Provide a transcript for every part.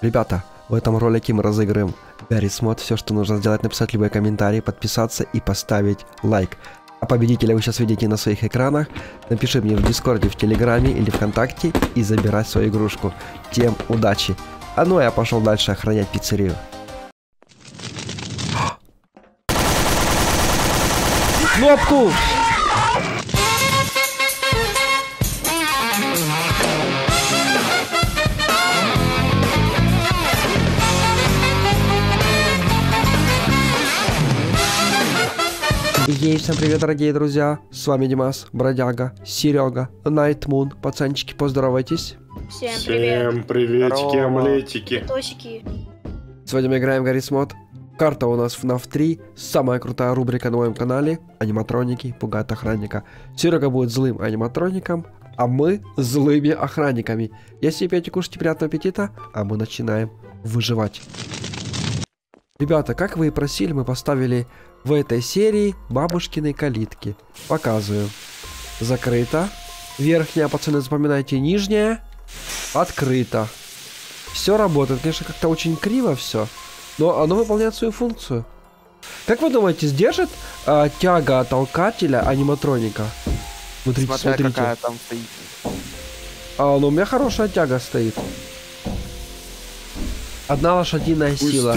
Ребята, в этом ролике мы разыграем Гаррис Мод. Все, что нужно сделать, написать любой комментарий, подписаться и поставить лайк. А победителя вы сейчас видите на своих экранах. Напиши мне в Дискорде, в Телеграме или ВКонтакте и забирай свою игрушку. Всем удачи. А ну а я пошел дальше охранять пиццерию. Кнопку! Ей, всем привет, дорогие друзья! С вами Димас, Бродяга, Серега, Найтмун. Пацанчики, поздоровайтесь. Всем привет. Всем приветики, омлетики. Сегодня мы играем в Гаррис Мод. Карта у нас FNAF 3. Самая крутая рубрика на моем канале. Аниматроники пугают охранника. Серега будет злым аниматроником, а мы злыми охранниками. Если пьете, кушайте, приятного аппетита, а мы начинаем выживать. Ребята, как вы и просили, мы поставили в этой серии бабушкины калитки. Показываю. Закрыто. Верхняя, пацаны, запоминайте, нижняя. Открыто. Все работает, конечно, как-то очень криво все, но оно выполняет свою функцию. Как вы думаете, сдержит а, тяга толкателя аниматроника? Смотрите, Смотря смотрите. какая там стоит. А, ну у меня хорошая тяга стоит. Одна лошадиная сила.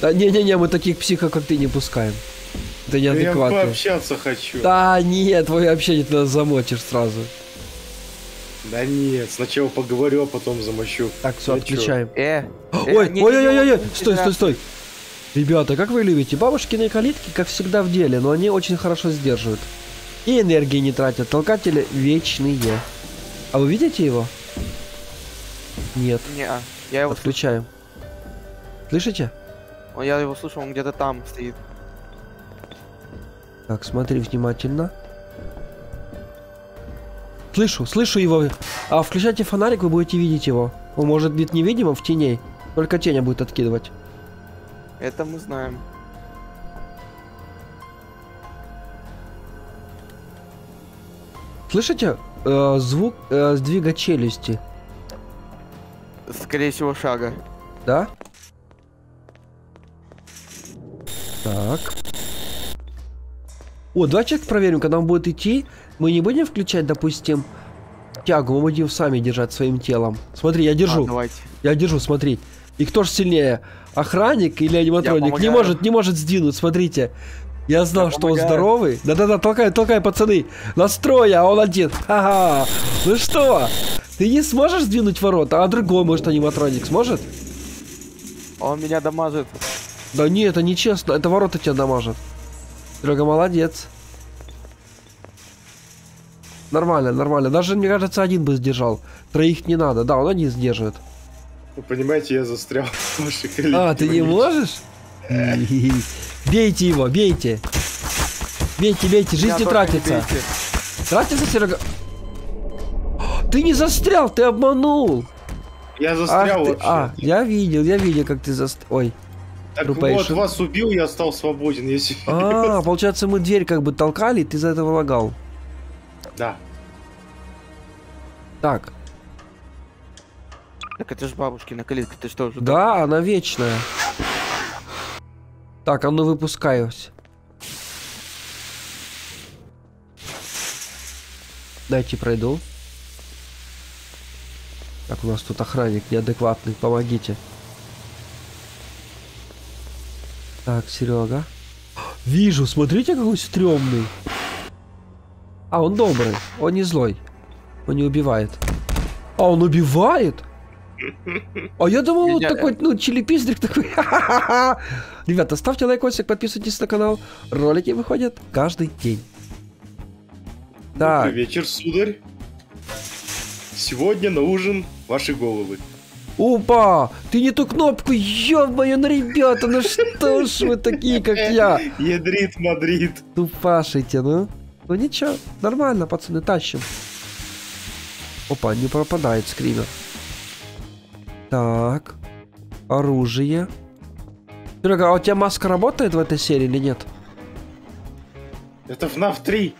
Да не-не-не, мы таких психов, как ты, не пускаем. Ты Я неадекватный. пообщаться хочу. Да нет, твой вообще ты нас замочишь сразу. Да нет, сначала поговорю, а потом замощу. Так, все, Я чё? отключаем. Э, Ой, не- ой, не- ой, ой, ой, не- стой, не- стой, стой. Ребята, как вы любите? Бабушкины калитки, как всегда, в деле, но они очень хорошо сдерживают. И энергии не тратят. Толкатели вечные. А вы видите его? Нет. Не, я его Отключаем. Слышите? Я его слышу, он где-то там стоит. Так, смотри внимательно. Слышу, слышу его. А включайте фонарик, вы будете видеть его. Он может быть невидимым в теней. Только теня будет откидывать. Это мы знаем. Слышите? Э, звук э, сдвига челюсти. Скорее всего, шага. Да? Так. О, давай чек проверим, когда он будет идти. Мы не будем включать, допустим, тягу, мы будем сами держать своим телом. Смотри, я А, держу. давайте. Я держу, смотри. И кто же сильнее? Охранник или аниматроник? Не может, не может сдвинуть, смотрите. Я знал, Я что он помогаю. здоровый. Да-да-да, толкай, толкай, пацаны. Настрой, а он один. Ха-ха. Ну что? Ты не сможешь сдвинуть ворота, а другой, может, аниматроник сможет? Он меня дамажит. Да не, это нечестно, это ворота тебя дамажат. Серега, молодец. Нормально, нормально. Даже, мне кажется, один бы сдержал. Троих не надо. Да, он один сдерживает. Вы понимаете, я застрял в вашей калитке. А, ты не можешь? Бейте его, бейте. Бейте, бейте, жизнь не тратится. Тратится, Серега? Ты не застрял, ты обманул. Я Ах застрял ты- вообще. А, я видел, я видел, как ты застрял. Ой. Так Rupation. вот, вас убил, я стал свободен, если... А, получается, мы дверь как бы толкали, и ты за этого лагал. Да. Так, Так это же бабушкина калитка, ты что же? да, она вечная. Так, а ну выпускаюсь. Дайте пройду. Так, у нас тут охранник неадекватный, помогите. Так, Серега. Вижу, смотрите, какой стрёмный. А, он добрый, он не злой. Он не убивает. А, он убивает? А я думал, вот такой, ну, чилипиздрик такой. Ребята, ставьте лайкосик, подписывайтесь на канал. Ролики выходят каждый день. Добрый Так, вечер, сударь. Сегодня на ужин ваши головы. Опа, ты не ту кнопку, ё-моё, ну, ребята, ну что ж вы такие, как я? Ядрит Мадрид. Тупашите, ну. Ну ничего, нормально, пацаны, тащим. Опа, не пропадает скример. Так. Оружие. Серега, а у тебя маска работает в этой серии или нет? Это FNAF 3.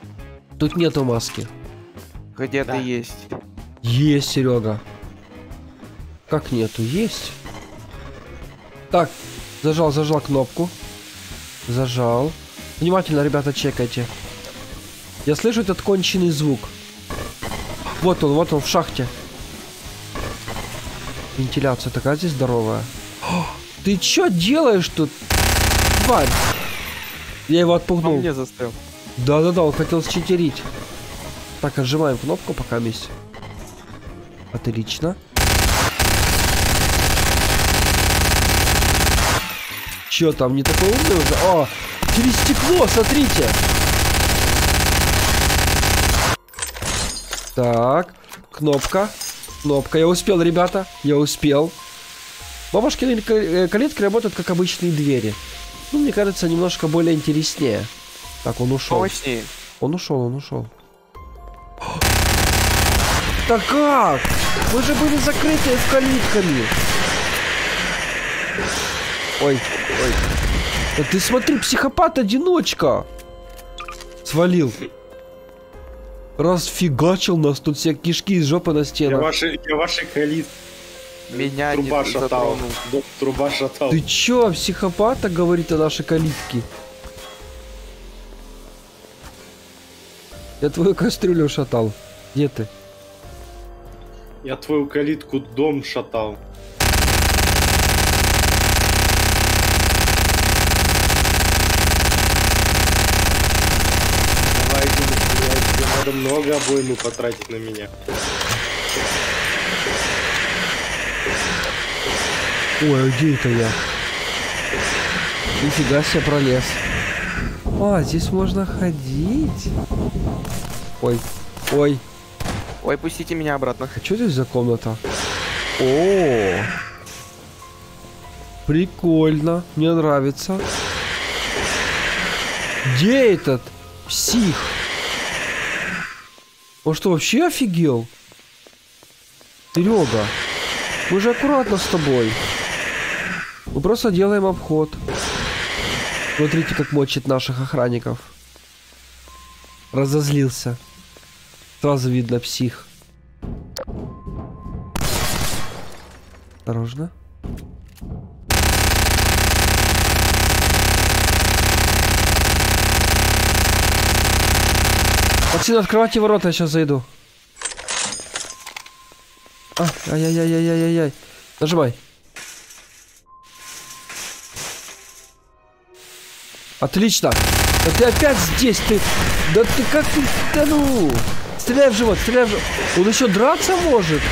Тут нету маски. Где-то Да. есть. Есть, Серега. Как нету? Есть. Так, зажал, зажал кнопку. Зажал. Внимательно, ребята, чекайте. Я слышу этот конченый звук. Вот он, вот он в шахте. Вентиляция такая здесь здоровая. О, ты чё делаешь тут? Тварь. Я его Он отпугнул. мне застрял. Да-да-да, он хотел считерить. Так, отжимаем кнопку пока вместе. Отлично. Чё там, не такой умный уже? О, через стекло, смотрите. Так, кнопка. Кнопка. Я успел, ребята. Я успел. Бабушкины э, калитки работают как обычные двери. Ну, мне кажется, немножко более интереснее. Так, он ушел. Помощнее. Он ушел, он ушел. Да как? Мы же были закрыты в калитками. Ой, ой. Да ты смотри, психопат-одиночка. Свалил. Расфигачил нас тут все кишки из жопы на Я стенах. ваши, я ваши калит Меня не труба шатал. затронул. Да, Труба шатал. Ты чё, психопата говорит о нашей калитке? Я твою кастрюлю шатал. Где ты? Я твою калитку дом шатал. Давайте, блядь, надо много обоймы потратить на меня. Ой, а где это я? Нифига себе пролез. А, здесь можно ходить. Ой, ой, Ой, пустите меня обратно. а что здесь за комната? О, прикольно, мне нравится. Где этот псих? Он что, вообще офигел? Серега, мы же аккуратно с тобой. Мы просто делаем обход. Смотрите, как мочит наших охранников. Разозлился. Сразу видно псих. Осторожно. Максим, открывайте ворота, я сейчас зайду. А, ай-яй-яй-яй-яй-яй. Нажимай. Отлично. Да ты опять здесь, ты... Да ты как ты... Да ну... Стреляй в живот, стреляй в живот. Он еще драться может.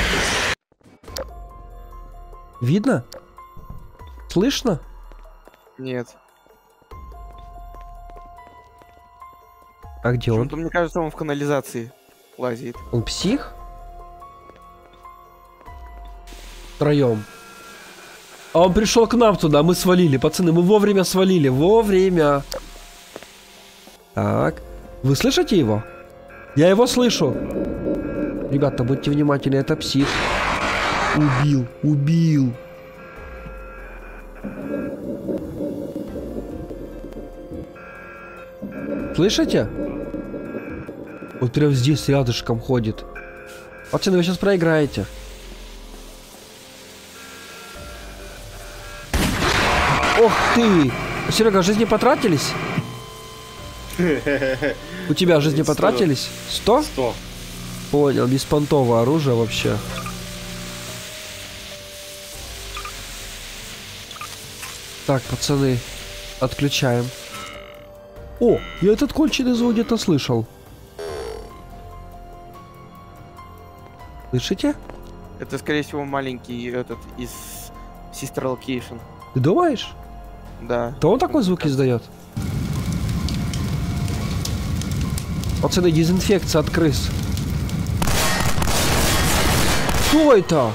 Видно? Слышно? Нет. А где он? Мне кажется, он в канализации лазит. Он псих? Втроем. А он пришел к нам туда, мы свалили, пацаны, мы вовремя свалили, вовремя. Так, вы слышите его? Я его слышу. Ребята, будьте внимательны, это псих. Убил, убил. Слышите? Вот прям здесь рядышком ходит. Пацаны, вы сейчас проиграете. Ох ты! Серега, жизни потратились? У тебя жизни потратились? Сто? Сто. Понял, беспонтовое оружие вообще. Так, пацаны, отключаем. О, я этот конченый звук где-то слышал. Слышите? Это, скорее всего, маленький этот из Sister Location. Ты думаешь? Да. То он такой звук издает? Пацаны, дезинфекция от крыс. Кто это?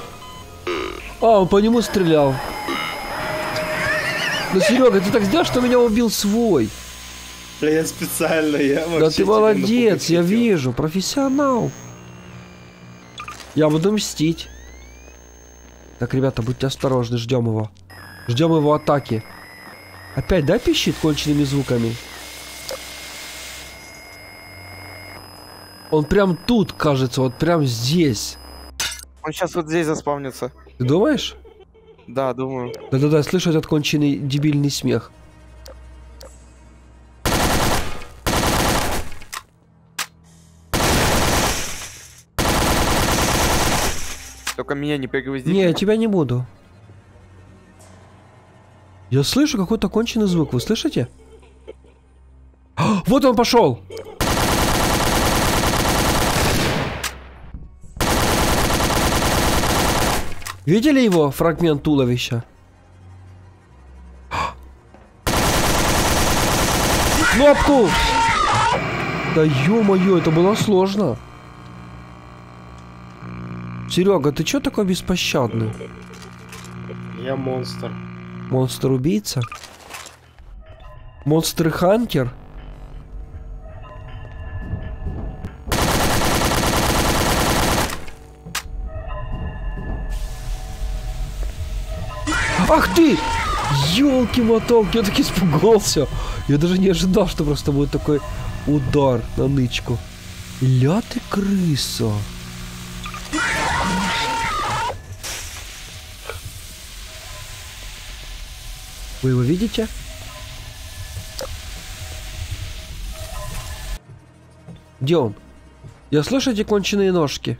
А, он по нему стрелял. Ну, Серега, ты так сделал, что меня убил свой. Да я специально, я вообще Да ты молодец, я вижу, профессионал. Я буду мстить. Так, ребята, будьте осторожны, ждем его. Ждем его атаки. Опять, да, пищит конченными звуками? Он прям тут, кажется, вот прям здесь. Он сейчас вот здесь заспавнится. Ты думаешь? Да, думаю. Да-да-да, слышу этот конченый дебильный смех. Только меня не пригвоздите. Не, я тебя не буду. Я слышу какой-то конченый звук, вы слышите? А, Вот он пошел! Видели его фрагмент туловища? Кнопку! Да ё-моё, это было сложно. Серега, ты чё такой беспощадный? Я монстр. Монстр-убийца? Монстр-хантер? Ах ты! Ёлки-моталки, я так испугался. Я даже не ожидал, что просто будет такой удар на нычку. Ля ты крыса. Вы его видите? Где он? Я слышу эти конченые ножки.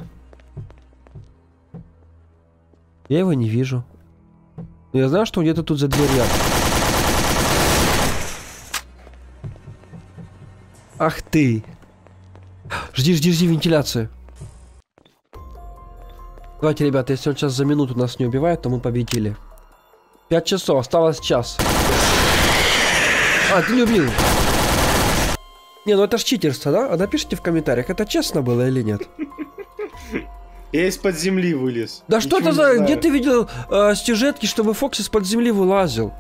Я его не вижу. Но я знаю, что он где-то тут за дверью. Ах ты! Жди, жди, жди вентиляцию. Давайте, ребята, если он сейчас за минуту нас не убивает, то мы победили. Пять часов, осталось час. А, ты не убил. Не, ну это ж читерство, да? А напишите в комментариях, это честно было или нет? Я из-под земли вылез. Да что это за... Где ты видел э, сюжетки, чтобы Фокс из-под земли вылазил?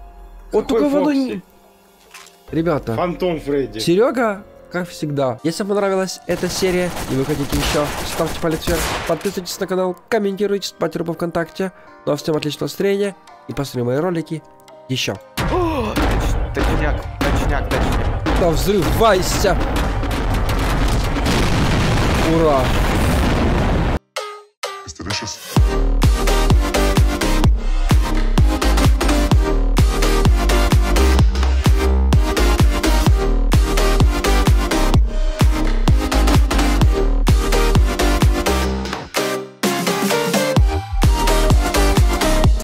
Вот только воно... Ребята, Фантом Фредди. Серега, как всегда. Если вам понравилась эта серия и вы хотите еще, ставьте палец вверх, подписывайтесь на канал, комментируйте, ставьте группу ВКонтакте. Ну а всем отличного настроения и посмотрим мои ролики еще. О, точ- Точняк, точняк, точняк. Да взрывайся! Ура! Delicious.